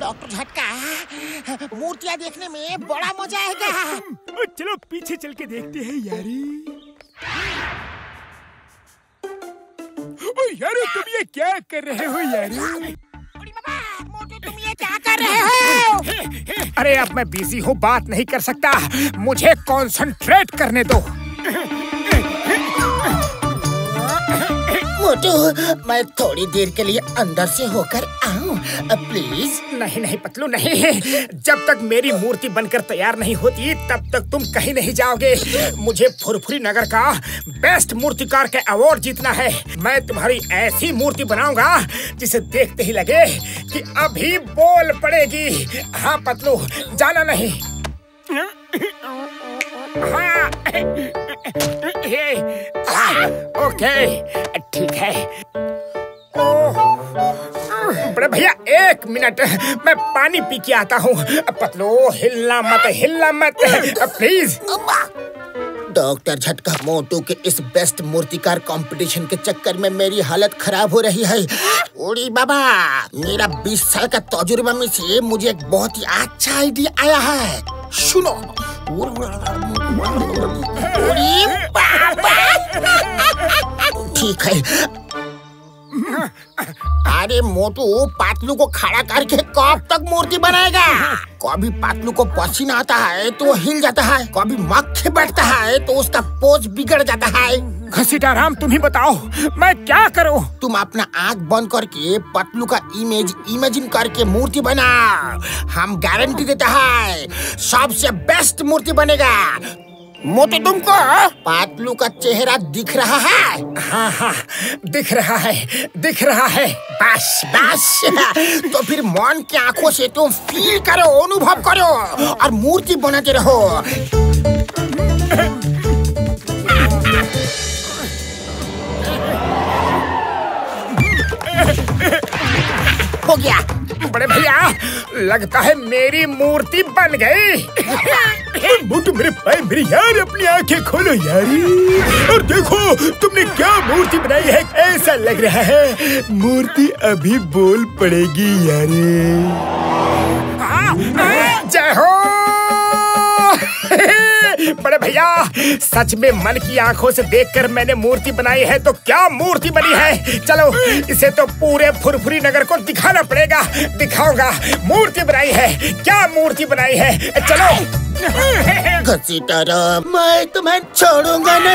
Doctor झटका। मूर्तियाँ देखने में बड़ा मज़ा आएगा। चलो पीछे चल के देखते हैं यारी। ओ यारो तुम ये क्या कर रहे हो यारी? बड़ी बाबा, मोटू तुम ये क्या कर रहे हो? अरे अब मैं बिज़ी हूँ बात नहीं कर सकता। मुझे कंसंट्रेट करने दो। मोटू मैं थोड़ी देर के लिए अंदर से होकर आऊँ। प्लीज़। नहीं नहीं, पतलू, नहीं। जब तक मेरी मूर्ति बनकर तैयार नहीं होती, तब तक तुम कहीं नहीं जाओगे। मुझे फुरफुरी नगर का बेस्ट मूर्तिकार का अवार्ड जीतना है। मैं तुम्हारी ऐसी मूर्ति बनाऊँगा, जिसे देखते ही लगे कि अभी बोल पड़ेगी। हाँ पतलू, जाना नहीं। ओके। ठीक है। बड़े भैया एक मिनट। मैं पानी पी के आता हूँ। पतलो हिलना मत हिलना मत। प्लीज़ डॉक्टर झटका मोटू के इस बेस्ट मूर्तिकार कंपटीशन के चक्कर में मेरी हालत खराब हो रही है। ओड़ी बाबा मेरा 20 साल का तजुर्बा में से मुझे एक बहुत ही अच्छा आइडिया आया है। सुनो। ओड़ी बाबा। ठीक है अरे मोटू पातलू को खड़ा करके कब तक मूर्ति बनाएगा? कभी पातलू को पसीना आता है तो वो हिल जाता है। कभी मक्खी बैठता है तो उसका पोज बिगड़ जाता है। घसीटा राम तुम ही बताओ मैं क्या करूँ? तुम अपना आँख बंद करके पतलू का इमेज इमेजिन करके मूर्ति बना हम गारंटी देता है सबसे बेस्ट मूर्ति बनेगा। मोटे तुमको पातलू का चेहरा दिख रहा है। हाँ हाँ दिख रहा है दिख रहा है। बस बस। तो फिर मन की आँखों से तुम फील करो अनुभव करो और मूर्ति बनाते रहो। हो गया। बड़े भैया लगता है मेरी मूर्ति बन गई। मोटू मेरे भाई, मेरी यार अपनी आँखें खोलो यारी। और देखो, तुमने क्या मूर्ति बनाई है, ऐसा लग रहा है। मूर्ति अभी बोल पड़ेगी यारी। बड़े भैया, सच में मन की आँखों से देखकर मैंने मूर्ति बनाई है तो क्या मूर्ति बनी है? चलो, इसे तो पूरे फुरफुरी नगर को दिखाना पड़ेगा। दिखाऊँगा। मूर्ति बनाई है। क्या मूर्ति बनाई है? चलो। घसीटा मैं तुम्हें छोड़ूँगा नहीं।